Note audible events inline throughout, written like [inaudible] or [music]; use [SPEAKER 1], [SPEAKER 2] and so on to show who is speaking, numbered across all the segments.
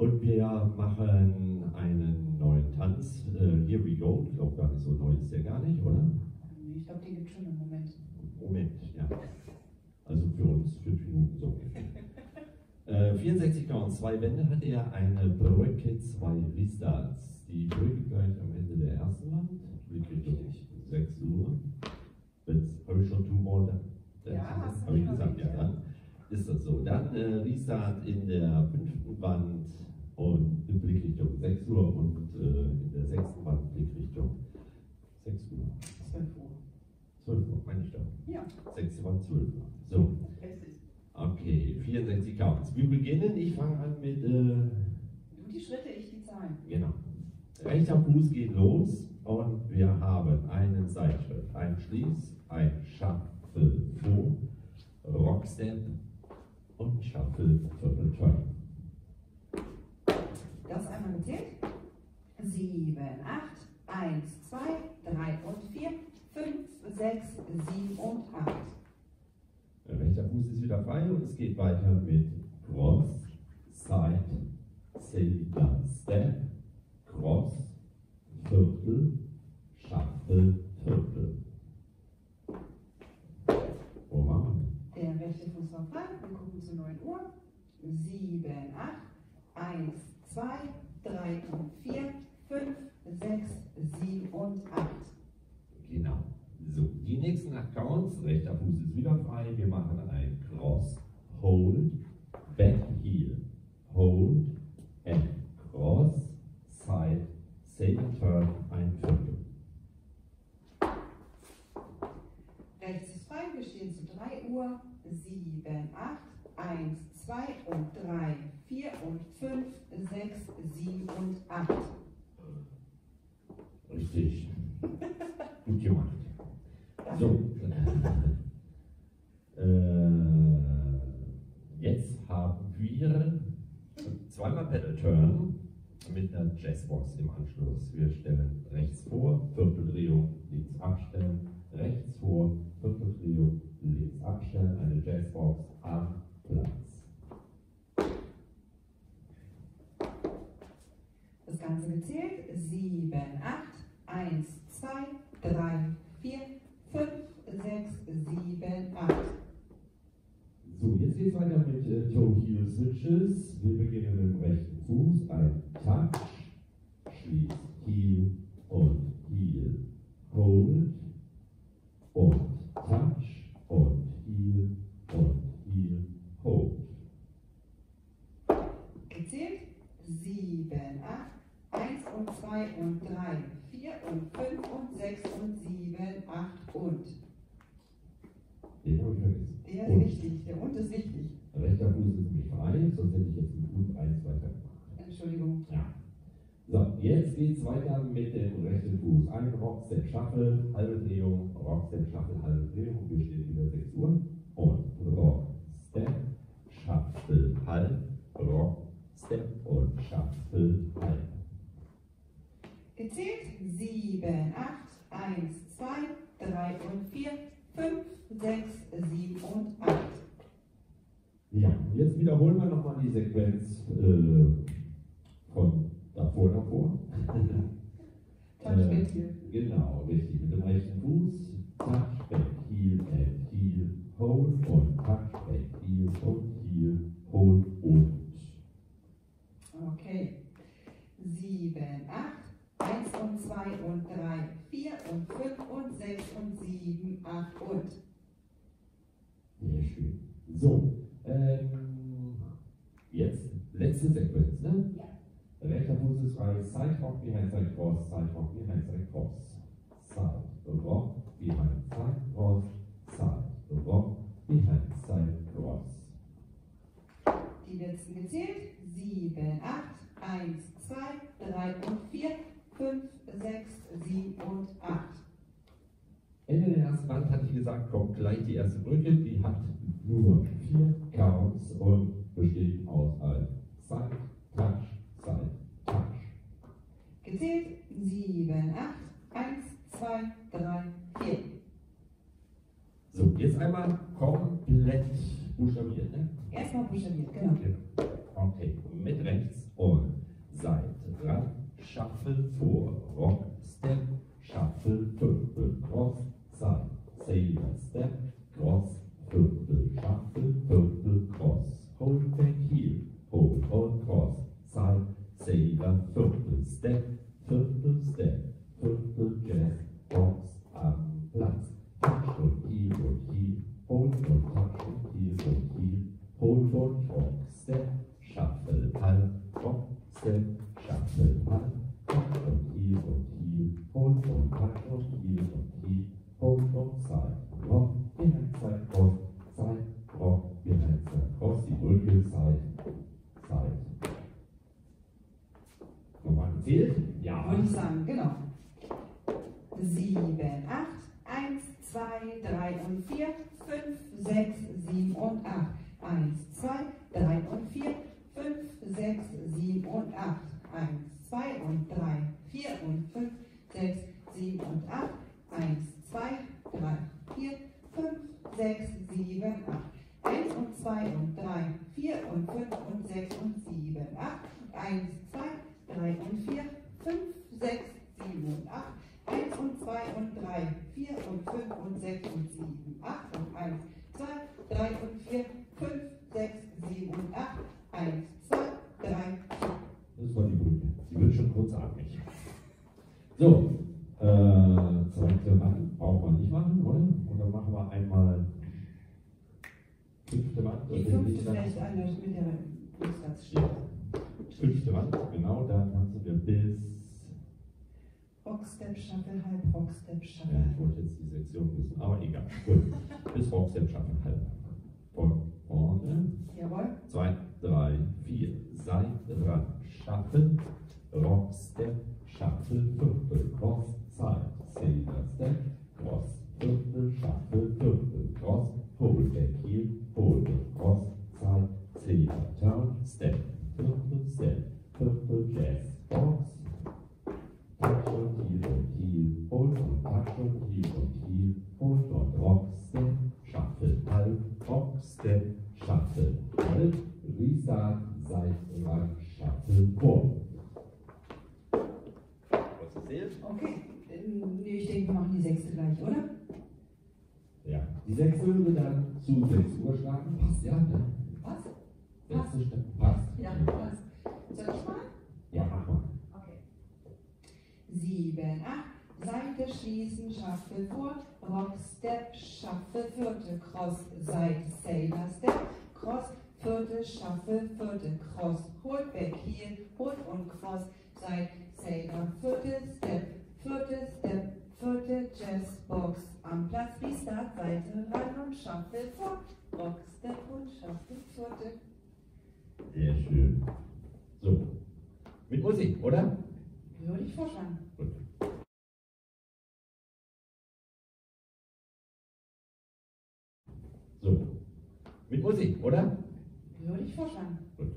[SPEAKER 1] Und
[SPEAKER 2] wir machen einen neuen Tanz. Äh, Here we go. Ich glaube, gar nicht so neu ist der gar nicht, oder?
[SPEAKER 1] Nee, Ich glaube, den gibt es schon im Moment.
[SPEAKER 2] Moment, ja. Also für uns fünf Minuten so. [laughs] Äh, 64 Grauen, zwei Wände hat er, eine Brücke, zwei Restarts. Die Brücke gleich am Ende der ersten Wand, Blickrichtung 6 Uhr. Jetzt habe ich schon two more da.
[SPEAKER 1] Ja, hast du
[SPEAKER 2] habe ich
[SPEAKER 1] schon
[SPEAKER 2] gesagt, ja,
[SPEAKER 1] erwähnt, ja.
[SPEAKER 2] dann ist das so. Dann äh, Restart in der fünften Wand und in Blickrichtung 6 Uhr und äh, in der sechsten Wand Blickrichtung 6 Uhr.
[SPEAKER 1] 12 Uhr.
[SPEAKER 2] 12 Uhr, meine ich doch.
[SPEAKER 1] Ja,
[SPEAKER 2] Sechste Wand 12 Uhr. So. Okay, 64 Counts. Wir beginnen, ich fange an mit, äh,
[SPEAKER 1] Du die Schritte, ich die Zahlen.
[SPEAKER 2] genau. Rechter Fuß geht los und wir haben einen Seitschritt, ein Schließ, ein Shuffle vor, Rockstep und Shuffle Viertel.
[SPEAKER 1] Das einmal gezählt. 7, 8, 1, 2, 3 und 4, 5, 6, 7 und 8.
[SPEAKER 2] Rechter Fuß ist wieder frei und es geht weiter mit Cross, Side, Cylinder, Step, Cross, Viertel, Shuffle, Viertel. Wo waren wir?
[SPEAKER 1] Der rechte Fuß war frei. Wir gucken zu 9 Uhr. 7, 8, 1, 2, 3 und 4, 5, 6, 7 und 8.
[SPEAKER 2] Genau. So, nächsten Accounts, rechter Fuß ist wieder frei. Wir machen ein Cross, Hold, Back Heel, Hold, and Cross, Side, Sable Turn, ein Viertel.
[SPEAKER 1] Rechts ist frei. Wir stehen zu 3 Uhr. 7, 8, 1, 2 und 3, 4 und 5, 6, 7 und 8.
[SPEAKER 2] Richtig. Gut gemacht. So. äh, jetzt haben wir zweimal Pedal Turn mit einer Jazzbox im Anschluss. Wir stellen rechts vor, Vierteldrehung, links abstellen, rechts vor, Vierteldrehung, links abstellen, eine Jazzbox am Platz.
[SPEAKER 1] Das Ganze gezählt. 7, 8, 1, 2, 3, 4, 5, 6, 7, 8.
[SPEAKER 2] So, jetzt geht's weiter mit äh, Toe-Heel Switches. Wir beginnen mit dem rechten Fuß. Ein Touch, schließt Heel und Heel, Hold und Touch und Heel und Heel, Hold.
[SPEAKER 1] Gezählt. 7, 8, 1 und 2 und 3, 4 und 5 und 6 und 7, 8 und.
[SPEAKER 2] Den habe ich vergessen.
[SPEAKER 1] Der
[SPEAKER 2] Und.
[SPEAKER 1] ist wichtig. Der und ist wichtig.
[SPEAKER 2] Rechter Fuß ist nämlich frei, sonst hätte ich jetzt mit und 1 weitergemacht.
[SPEAKER 1] Entschuldigung.
[SPEAKER 2] Ja. So, jetzt geht's weiter mit dem rechten Fuß. Ein Rockstep Shuffle, halbe Drehung, Rockstep Shuffle, halbe Drehung. Wir stehen wieder 6 Uhr. Und Rockstep, Shuffle, halb, Rockstep und Shuffle, halb.
[SPEAKER 1] Gezählt. 7, 8, 1, 2, 3 und 4, 5, 6, 7 und 8.
[SPEAKER 2] Ja, jetzt wiederholen wir nochmal die Sequenz äh, von davor, davor. [laughs]
[SPEAKER 1] Hier.
[SPEAKER 2] Genau, richtig. Mit dem rechten Fuß, Touch, Back, Heel, and Heel, Hold und Touch, Back, Heel und Heel, Hold und.
[SPEAKER 1] Okay. 7, 8, 1 und 2 und 3, 4 und 5 und 6 und 7, 8 und.
[SPEAKER 2] Sehr schön. So, ähm, jetzt letzte Sequenz, ne?
[SPEAKER 1] Ja.
[SPEAKER 2] Rechter Fuß ist frei, Side Rock behind Side Cross, Side Rock behind Side Cross. Side Rock behind Side Cross, Side Rock behind Side Cross.
[SPEAKER 1] Die letzten gezählt. 7, 8, 1, 2, 3 und 4, 5, 6, 7 und 8.
[SPEAKER 2] Ende der ersten Wand hatte ich gesagt, kommt gleich die erste Brücke, die hat nur vier Counts und besteht aus einem Side, Touch, Side, Touch.
[SPEAKER 1] Gezählt. 7, 8, 1, 2, 3, 4.
[SPEAKER 2] So, jetzt einmal komplett buchstabiert, ne?
[SPEAKER 1] Erstmal buchstabiert, genau.
[SPEAKER 2] Okay, mit rechts und Seite ran, Shuffle vor, Rock, Step, Shuffle, Viertel, Cross, Side, Sailor, Step, Cross, Viertel, Shuffle, Viertel, Cross, Hold back heel, Hold, Hold, Cross, Side, Sailor, Viertel, Step, Viertel, Step, Brücke, Side, Side. Nochmal gezählt? Ja.
[SPEAKER 1] Würde ich sagen, genau. Sieben, acht, eins, zwei, drei und vier, fünf, sechs, sieben und acht. Eins, zwei, drei und vier, fünf, sechs, sieben und acht. Eins, zwei und drei, vier und fünf, sechs, sieben und acht. Eins, zwei, drei, vier, fünf, sechs, sieben, acht. Eins und zwei und drei, vier und fünf und sechs und sieben, acht. Eins, zwei, drei und vier, fünf, sechs, sieben und acht. Eins und zwei und drei, vier und fünf und sechs und sieben, acht und eins, zwei, drei und vier, fünf, sechs, sieben und acht. Eins, zwei, drei, vier.
[SPEAKER 2] Das war die Brücke. Sie wird schon kurzatmig. So, äh, zweite Wand braucht man nicht machen, oder? Und dann machen wir einmal fünfte Wand.
[SPEAKER 1] Die
[SPEAKER 2] oder
[SPEAKER 1] fünfte vielleicht an der mit der
[SPEAKER 2] Ja. Fünfte Wand, genau, da tanzen wir bis.
[SPEAKER 1] Rockstep, Shuffle, Halb, Rockstep,
[SPEAKER 2] Ja,
[SPEAKER 1] Shuffle.
[SPEAKER 2] ich wollte jetzt die Sektion wissen, aber egal. Gut. Bis Rockstep schaffen halb. Von vorne.
[SPEAKER 1] Jawohl.
[SPEAKER 2] Zwei, drei, vier. Seite ran. Shuffle. Rockstep.
[SPEAKER 1] Die sechste
[SPEAKER 2] würde dann zu sechs überschlagen, passt ja, ne?
[SPEAKER 1] Was?
[SPEAKER 2] Sechste Stimme, passt.
[SPEAKER 1] Ja, was? Soll ich mal?
[SPEAKER 2] Ja, mach mal.
[SPEAKER 1] Okay. Sieben, acht. Seite schließen, Shuffle vor, Rock, Step, Shuffle, vierte, Cross, Seite, Sailor, Step, Cross, vierte, Shuffle, vierte, Cross, Hold back, Heel, Hold und Cross, Seite, Sailor, vierte, Step, vierte, Step, vierte, Jazz, Box, am Platz, Restart, Seite, ran und Shuffle vor, Rock, Step und Shuffle, vierte.
[SPEAKER 2] Sehr schön. So, mit Musik, oder?
[SPEAKER 1] Würde ich vorschlagen.
[SPEAKER 2] Gut. So, mit Musik, oder?
[SPEAKER 1] Würde ich vorschlagen.
[SPEAKER 2] Gut.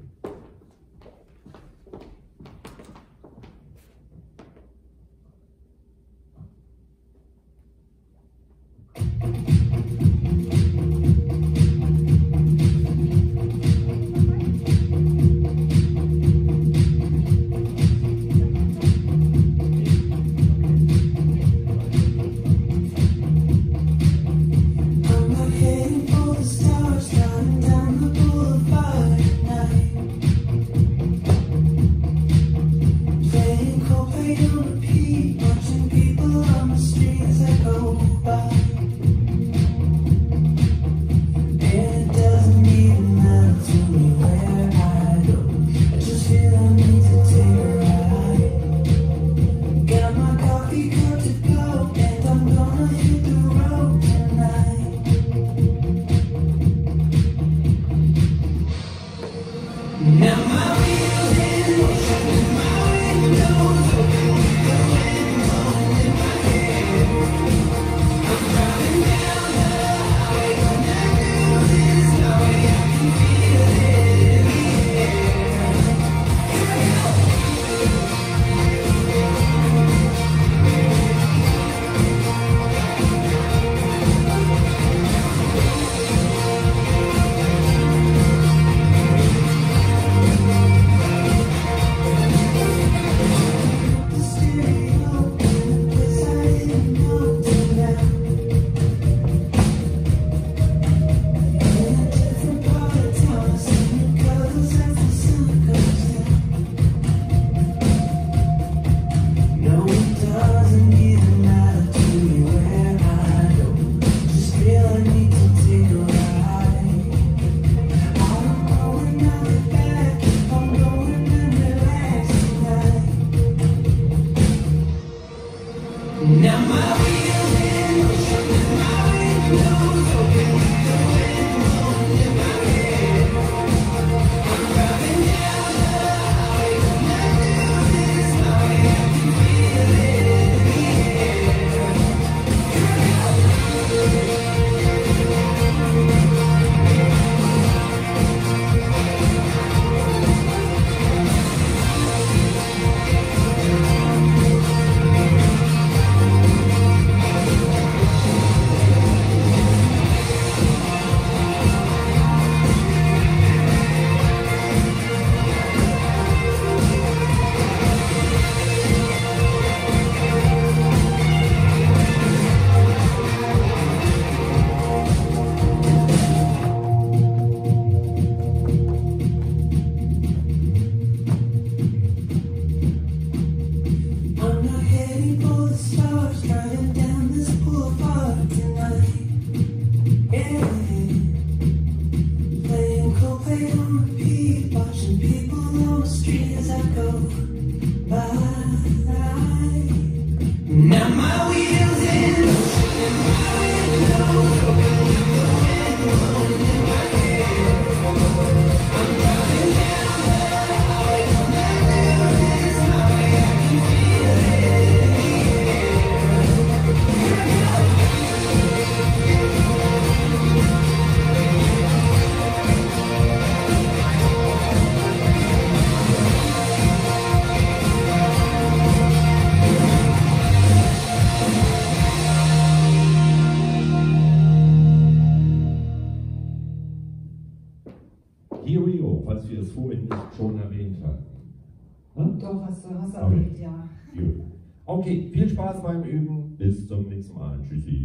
[SPEAKER 1] Ja.
[SPEAKER 2] Gut. Okay,